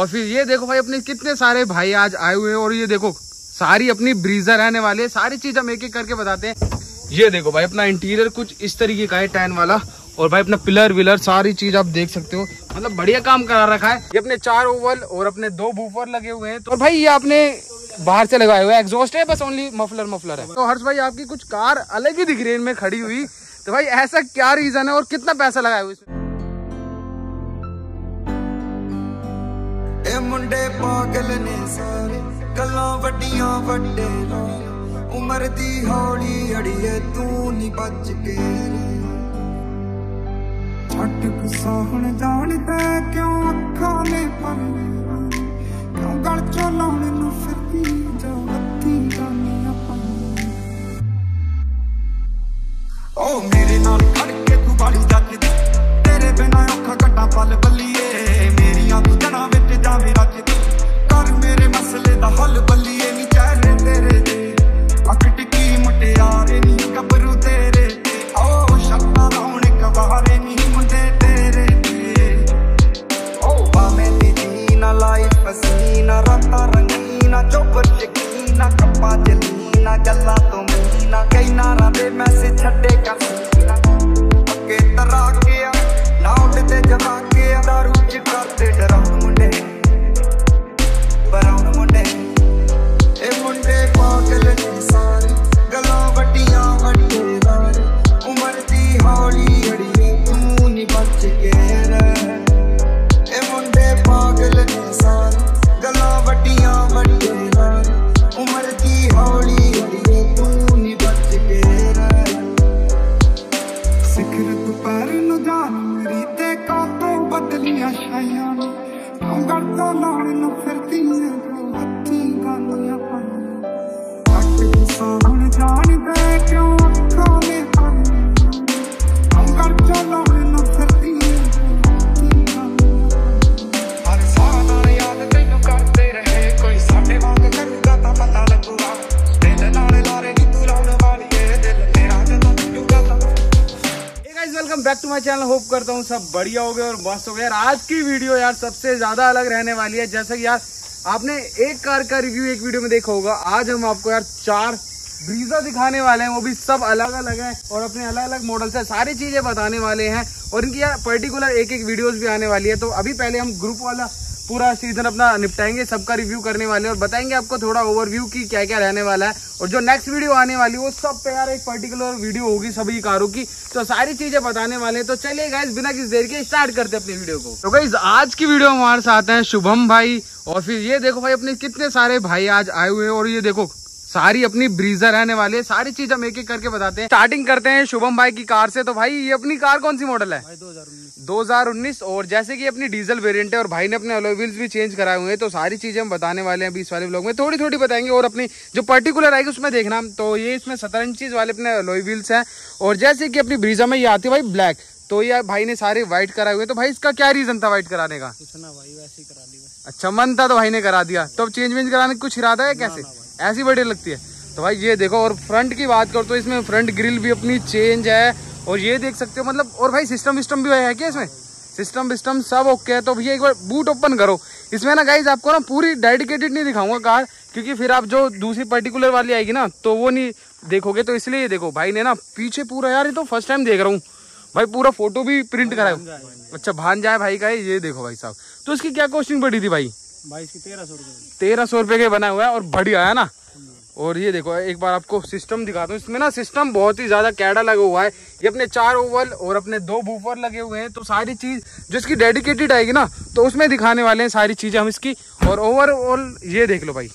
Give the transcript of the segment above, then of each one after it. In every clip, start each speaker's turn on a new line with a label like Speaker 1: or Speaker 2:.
Speaker 1: और फिर ये देखो भाई, अपने कितने सारे भाई आज आए हुए हैं और ये देखो, सारी अपनी ब्रीजर रहने वाले हैं, सारी चीज़ हम एक एक करके बताते हैं। ये देखो भाई, अपना इंटीरियर कुछ इस तरीके का है टैन वाला, और भाई अपना पिलर विलर सारी चीज़ आप देख सकते हो। मतलब बढ़िया काम करा रखा है। ये अपने चार ओवल और अपने दो बूफर लगे हुए हैं। तो और भाई, ये आपने बाहर से लगाए हुए एग्जॉस्ट है, बस ओनली मफलर मफलर है। तो हर्ष भाई, आपकी कुछ कार अलग ही दिख रही है, इनमें खड़ी हुई। तो भाई, ऐसा क्या रीजन है और कितना पैसा लगाया हुआ इसमें?
Speaker 2: ਮੁੰਡੇ ਪਾਗਲ ਨੇ ਸਾਰੇ, ਗੱਲਾਂ ਵੱਡੀਆਂ ਵੱਡੇ ਲਾਲ ਉਮਰ ਦੀ ਹੌਲੀ ਅੜੀਏ ਤੂੰ ਨਹੀਂ ਬਚ ਕੇ ਛੱਟ ਗੁੱਸਾ ਹੁਣ ਜਾਣਦਾ ਕਿਉਂ ਅੱਖਾਂ ਨੇ ਪਰ ਨਾਰਾਂ ਦੇ ਮੈਸੇਜ ਛੱਡੇ
Speaker 1: माय चैनल, होप करता हूँ सब बढ़िया हो गए और मस्त हो गए। यार, आज की वीडियो यार सबसे ज़्यादा अलग रहने वाली है। जैसा कि यार, आपने एक कार का रिव्यू एक वीडियो में देखा होगा। आज हम आपको यार चार ब्रीजा दिखाने वाले हैं। वो भी सब अलग अलग है और अपने अलग अलग मॉडल से सारी चीज़ें बताने वाले हैं। और इनकी यार पर्टिकुलर एक एक वीडियोस भी आने वाली है। तो अभी पहले हम ग्रुप वाला पूरा सीज़न अपना निपटाएँगे, सबका रिव्यू करने वाले और बताएँगे आपको थोड़ा ओवरव्यू की क्या क्या रहने वाला है। और जो नेक्स्ट वीडियो आने वाली वो सब पे यार एक पर्टिकुलर वीडियो होगी सभी कारों की। तो सारी चीज़ें बताने वाले तो चलिए गाइज़ बिना किसी देर के स्टार्ट करते अपनी वीडियो को। तो गाइज़ आज की वीडियो हमारे साथ है शुभम भाई। और फिर ये देखो भाई, अपने कितने सारे भाई आज आए हुए हैं। और ये देखो सारी अपनी ब्रीजर रहने वाली है। सारी चीज़ हम एक एक करके बताते हैं। स्टार्टिंग करते हैं शुभम भाई की कार से। तो भाई ये अपनी कार कौन सी मॉडल है? 2019 और जैसे कि अपनी डीजल वेरिएंट है और भाई ने अपने अलॉय व्हील्स भी चेंज कराए हुए हैं तो सारी चीज़ें हम बताने वाले हैं अभी इस वाले ब्लॉग में। थोड़ी थोड़ी बताएँगे और अपनी जो पर्टिकुलर आएगी उसमें देखना। तो ये इसमें सत्रह इंचीज वाले अपने अलॉय व्हील्स हैं। और जैसे कि अपनी ब्रीजा में ये आती है भाई ब्लैक तो ये भाई ने सारे व्हाइट कराए हुए। तो भाई इसका क्या रीजन था व्हाइट कराने का?
Speaker 3: कुछ ना भाई वैसे ही करा ली बस।
Speaker 1: अच्छा मन था तो भाई ने करा दिया। तो अब चेंज वेंज कराने का कुछ इरादा है कैसे? ऐसी बढ़िया लगती है। तो भाई ये देखो और फ्रंट की बात करो तो इसमें फ्रंट ग्रिल भी अपनी चेंज है और ये देख सकते हो मतलब और भाई सिस्टम विस्टम भी है क्या इसमें? सिस्टम विस्टम सब ओके है तो भैया एक बार बूट ओपन करो। इसमें ना गाइज़ आपको ना पूरी डेडिकेटेड नहीं दिखाऊँगा कार क्योंकि फिर आप जो दूसरी पर्टिकुलर वाली आएगी ना तो वो नहीं देखोगे तो इसलिए ये देखो भाई ने ना पीछे पूरा यार ये तो फ़र्स्ट टाइम देख रहा हूँ। भाई पूरा फ़ोटो भी प्रिंट कराया। अच्छा भान जाए भाई का ये देखो भाई साहब। तो इसकी क्या कॉस्टिंग पड़ी थी भाई?
Speaker 3: तेरह सौ रुपये
Speaker 1: तेरह सौ रुपए के बना हुआ है और बढ़िया है ना? और ये देखो एक बार आपको सिस्टम दिखाता हूँ। इसमें ना सिस्टम बहुत ही ज़्यादा कैडा लगा हुआ है। ये अपने चार ओवल और अपने दो बूफर लगे हुए हैं। तो सारी चीज़ जो इसकी डेडिकेटेड आएगी ना तो उसमें दिखाने वाले हैं सारी चीज़ें हम इसकी। और ओवरऑल ये देख लो भाई।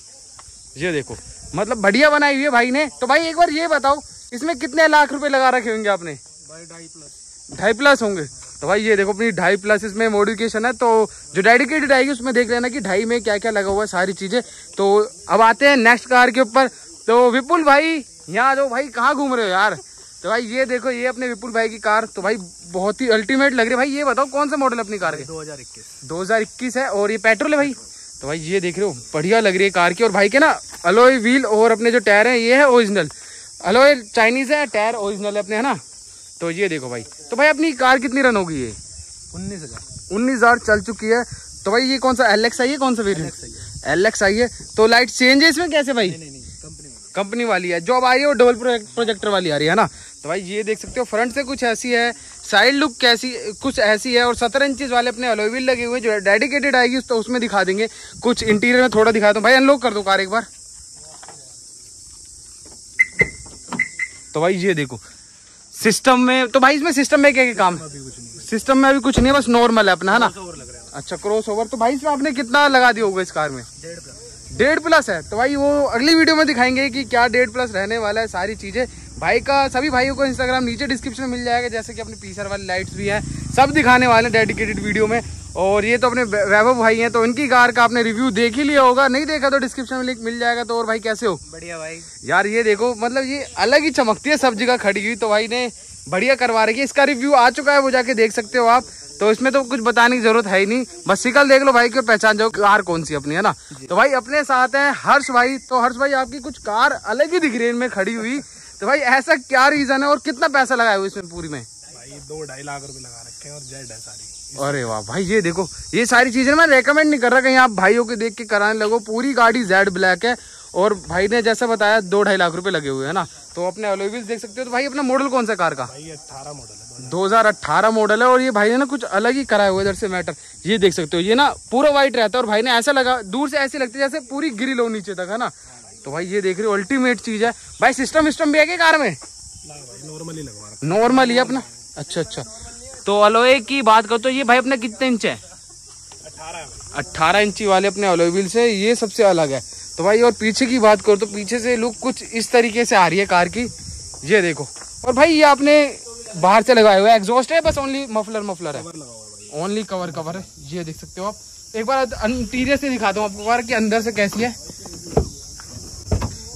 Speaker 1: ये देखो मतलब बढ़िया बनाई हुई है भाई ने। तो भाई एक बार ये बताओ इसमें कितने लाख रुपए लगा रखे होंगे आपने?
Speaker 3: भाई ढाई प्लस
Speaker 1: ढाई प्लस होंगे। तो भाई ये देखो अपनी ढाई प्लस इसमें मॉडिफिकेशन है तो जो डेडिकेटेड आएगी उसमें देख लेना कि ढाई में क्या क्या लगा हुआ है सारी चीज़ें। तो अब आते हैं नेक्स्ट कार के ऊपर। तो विपुल भाई यहाँ जो भाई कहाँ घूम रहे हो यार? तो भाई ये देखो ये अपने विपुल भाई की कार तो भाई बहुत ही अल्टीमेट लग रही है। भाई ये बताओ कौन सा मॉडल अपनी कार के?
Speaker 3: दो हज़ार इक्कीस।
Speaker 1: 2021 है और ये पेट्रोल है भाई। तो भाई ये देख रहे हो बढ़िया लग रही है कार की। और भाई के ना अलॉय व्हील और अपने जो टायर है ये है ओरिजिनल अलॉय चाइनीज़ है टायर ओरिजिनल है अपने है ना? तो ये देखो भाई। तो भाई अपनी कार कितनी रन होगी ये?
Speaker 3: उन्नीस हज़ार।
Speaker 1: उन्नीस हज़ार चल चुकी है। तो भाई ये कौन सा एल एक्स आई है कौन सा वेरियंट एल एक्स आई है। तो लाइट चेंज है इसमें कैसे भाई?
Speaker 3: नहीं नहीं कंपनी
Speaker 1: वाली। है। जो अब आ रही है वो डबल प्रोजेक्टर वाली आ रही है ना? तो भाई ये देख सकते हो फ्रंट से कुछ ऐसी है। साइड लुक कैसी कुछ ऐसी है और सत्रह इंचेस वाले अपने अलोविल लगे हुए जो डेडिकेटेड आएगी तो उसमें दिखा देंगे। कुछ इंटीरियर में थोड़ा दिखा दो। भाई अनलॉक कर दो कार एक बार। तो भाई ये देखो सिस्टम में तो भाई इसमें सिस्टम में क्या क्या काम? सिस्टम में अभी कुछ नहीं है, बस नॉर्मल है अपना, है ना? अच्छा क्रॉस ओवर तो भाई इसमें आपने कितना लगा दिया होगा इस कार में?
Speaker 3: डेढ़ प्लस
Speaker 1: है। तो भाई वो अगली वीडियो में दिखाएँगे कि क्या डेढ़ प्लस रहने वाला है, सारी चीज़ें। भाई का, सभी भाइयों को इंस्टाग्राम नीचे डिस्क्रिप्शन में मिल जाएगा, जैसे कि अपने पीसर वाली लाइट्स भी हैं, सब दिखाने वाले डेडिकेटेड वीडियो में। और ये तो अपने वैभव भाई हैं तो इनकी कार का आपने रिव्यू देख ही लिया होगा। नहीं देखा तो डिस्क्रिप्शन में लिंक मिल जाएगा। तो और भाई कैसे हो?
Speaker 3: बढ़िया भाई।
Speaker 1: यार ये देखो मतलब ये अलग ही चमकती है सब जगह खड़ी हुई। तो भाई ने बढ़िया करवा रही है। इसका रिव्यू आ चुका है वो जाके देख सकते हो आप। तो इसमें तो कुछ बताने की ज़रूरत है ही नहीं। बस सिकल देख लो भाई को पहचान जाओ कार कौन सी अपनी है ना? तो भाई अपने साथ है हर्ष भाई। तो हर्ष भाई आपकी कुछ कार अलग ही दिख रही है इनमें खड़ी हुई। तो भाई ऐसा क्या रीजन है और कितना पैसा लगाया हुआ इसमें पूरी में?
Speaker 3: भाई दो ढाई लाख रुपए लगा रखे हैं और जेड है सारी।
Speaker 1: अरे वाह भाई ये देखो ये सारी चीज़ें मैं रेकमेंड नहीं कर रहा कहीं आप भाइयों के देख के कराने लगो। पूरी गाड़ी जेड ब्लैक है और भाई ने जैसा बताया दो ढाई लाख रुपए लगे हुए हैं ना। तो अपने अलोविल्स देख सकते हो तो भाई अपना मॉडल कौन सा कार का?
Speaker 3: भाई अट्ठारह मॉडल है
Speaker 1: 2018 मॉडल है और ये भाई ने ना कुछ अलग ही कराया हुआ इधर से मैटर ये देख सकते हो ये ना पूरा व्हाइट रहता है और भाई ने ऐसा लगा दूर से ऐसी लगती है जैसे पूरी गिरी लो नीचे तक है ना? तो भाई ये देख रहे हो अल्टीमेट चीज़ है। भाई सिस्टम विस्टम भी है क्या कार में?
Speaker 3: नॉर्मली लगवा
Speaker 1: नॉर्मल ही अपना? अच्छा अच्छा। तो अलोए की बात करो तो ये भाई अपना कितने इंच है? अट्ठारह इंची वाले अपने अलोविल से, ये सबसे अलग है। तो भाई और पीछे की बात करो तो पीछे से लुक कुछ इस तरीके से आ रही है कार की। ये देखो। और भाई ये आपने बाहर से लगाया हुआ है। एग्जॉस्ट है, बस ओनली मफलर मफलर है। ओनली कवर कवर है। ये देख सकते हो आप। एक बार इंटीरियर से दिखाता हूँ आपको कार की अंदर से कैसी है।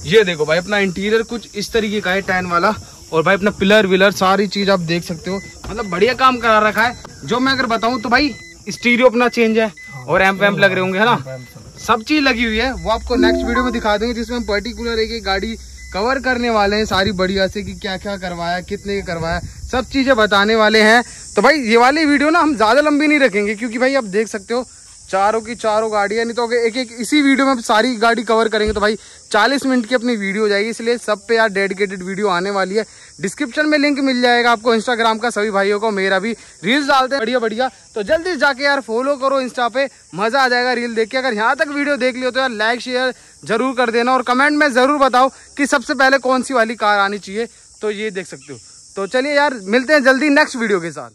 Speaker 1: ये देखो भाई, अपना इंटीरियर कुछ इस तरीके का है टैन वाला। और भाई अपना पिलर विलर सारी चीज़ आप देख सकते हो। मतलब बढ़िया काम करा रखा है। जो मैं अगर बताऊँ तो भाई स्टीरियो अपना चेंज है और एम्प वैम्प लग रहे होंगे है ना? सब। चीज़ लगी हुई है। वो आपको नेक्स्ट वीडियो में दिखा देंगे जिसमें हम पर्टिकुलर एक गाड़ी कवर करने वाले हैं सारी बढ़िया से कि क्या क्या करवाया कितने करवाया सब चीज़ें बताने वाले हैं। तो भाई ये वाली वीडियो ना हम ज़्यादा लंबी नहीं रखेंगे क्योंकि भाई आप देख सकते हो चारों की चारों गाड़ियाँ, नहीं तो एक एक इसी वीडियो में सारी गाड़ी कवर करेंगे तो भाई 40 मिनट की अपनी वीडियो हो जाएगी, इसलिए सब पे यार डेडिकेटेड वीडियो आने वाली है। डिस्क्रिप्शन में लिंक मिल जाएगा आपको इंस्टाग्राम का, सभी भाइयों को, मेरा भी। रील्स डालते हैं, बढ़िया बढ़िया। तो जल्दी जाके यार फॉलो करो इंस्टा पे, मज़ा आ जाएगा रील देख के। अगर यहाँ तक वीडियो देख लियो तो यार लाइक शेयर ज़रूर कर देना, और कमेंट में ज़रूर बताओ कि सबसे पहले कौन सी वाली कार आनी चाहिए तो ये देख सकते हो। तो चलिए यार, मिलते हैं जल्दी नेक्स्ट वीडियो के साथ।